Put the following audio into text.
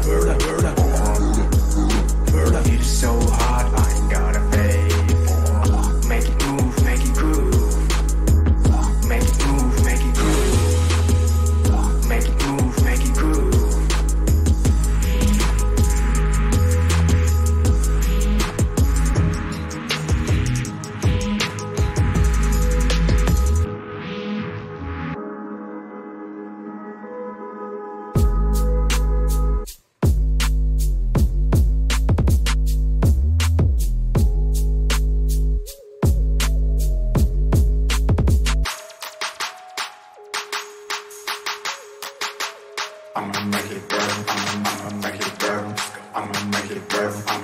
murder, murder, murder. I'ma make it burn. I'ma make it burn. I'ma make it burn.